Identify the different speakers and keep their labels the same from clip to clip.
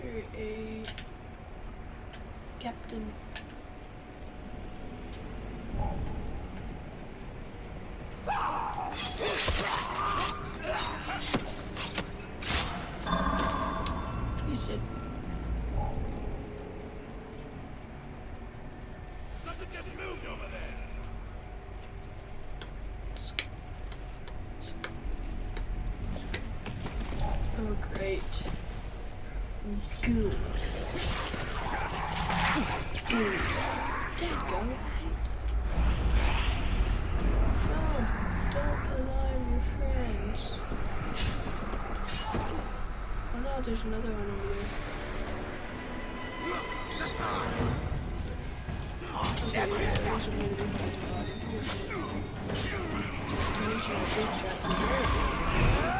Speaker 1: after a captain. He's dead.
Speaker 2: Something just moved over there.
Speaker 1: Oh, great. Good. Good. Dead go. No, don't alarm your friends. Oh no, there's another one over there. Okay, yeah, this one maybe didn't find the body. Maybe should have big shot the. That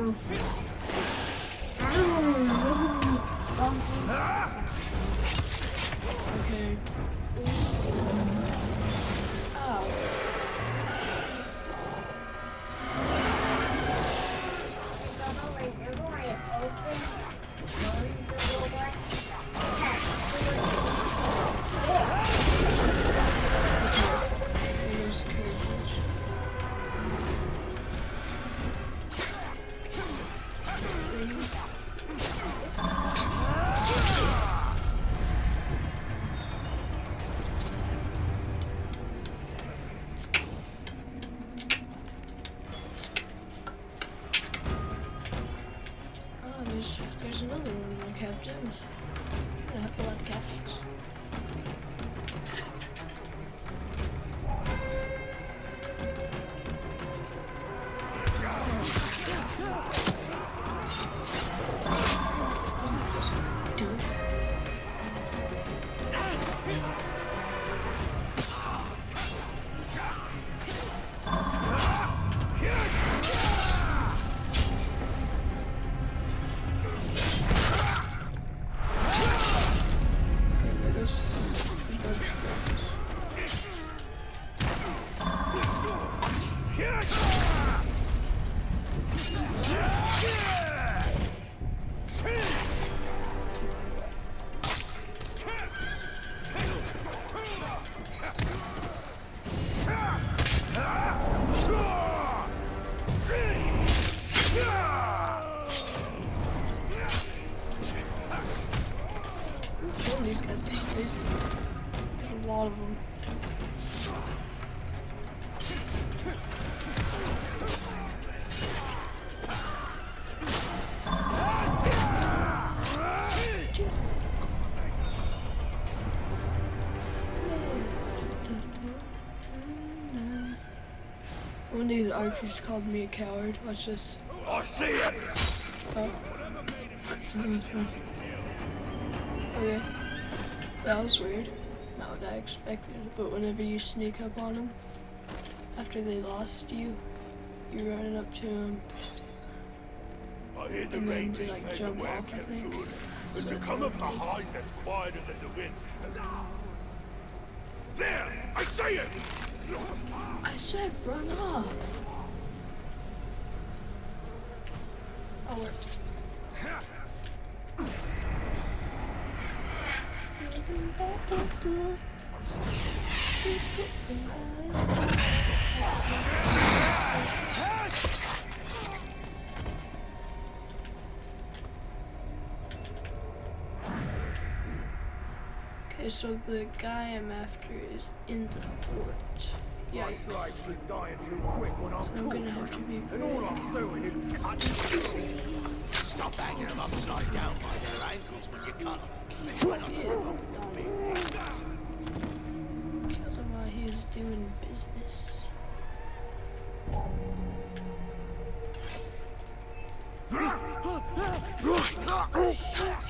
Speaker 1: Okay. There's another one of my captains. I have a lot of captains. These archers called me a coward. Watch this.
Speaker 2: I see it. Mm-hmm.
Speaker 1: Oh. Okay. That was weird. Not what I expected. But whenever you sneak up on them, after they lost you, you run up to them.
Speaker 2: I hear the
Speaker 1: And then
Speaker 2: is
Speaker 1: like, jump off, I think.
Speaker 2: to come up behind that's quieter than the wind. There! I see it!
Speaker 1: I said run off. Oh, we're... so the guy I'm after is in the
Speaker 2: fort.
Speaker 1: Yikes. So I'm gonna have to be
Speaker 2: And all I'm doing is
Speaker 3: stop hanging them upside down by their ankles when you cut them. Try not to rip open big
Speaker 1: Kill them while he's doing business.
Speaker 2: Ah! Shit.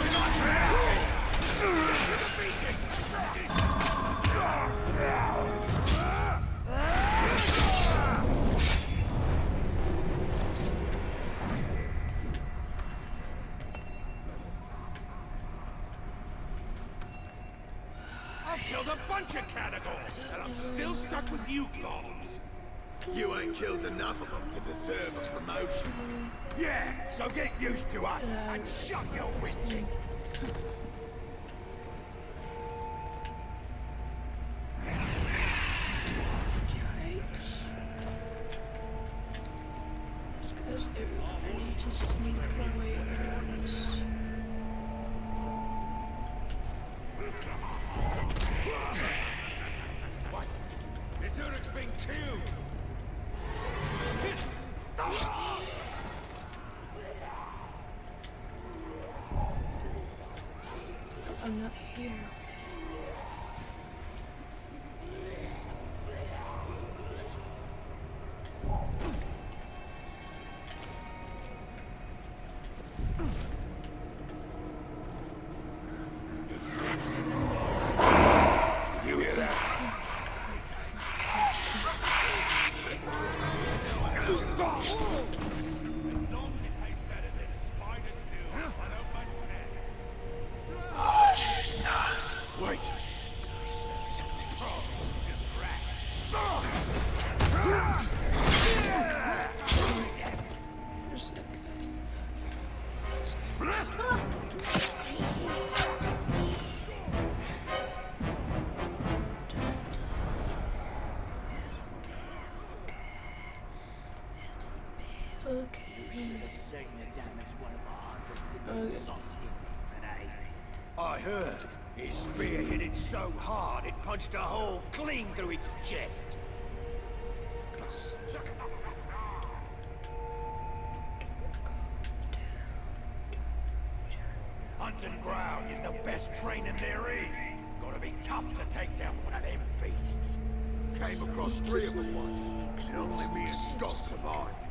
Speaker 2: bunch of cannibals, and I'm still stuck with you globs.
Speaker 3: You ain't killed enough of them to deserve a promotion.
Speaker 2: Yeah, so get used to us and shut your witching.
Speaker 1: Yikes. This guy's everywhere. I need to sneak my way around
Speaker 2: been killed.
Speaker 1: I'm not here. Okay. Okay.
Speaker 2: I heard his spear hit it so hard it punched a hole clean through its chest. Hunting ground is the best training there is. Gotta be tough to take down one of them beasts.
Speaker 3: Came across three of them once. And only me and Scott survived.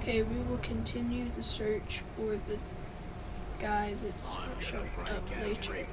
Speaker 1: Okay, we will continue the search for the guy that's showing up later.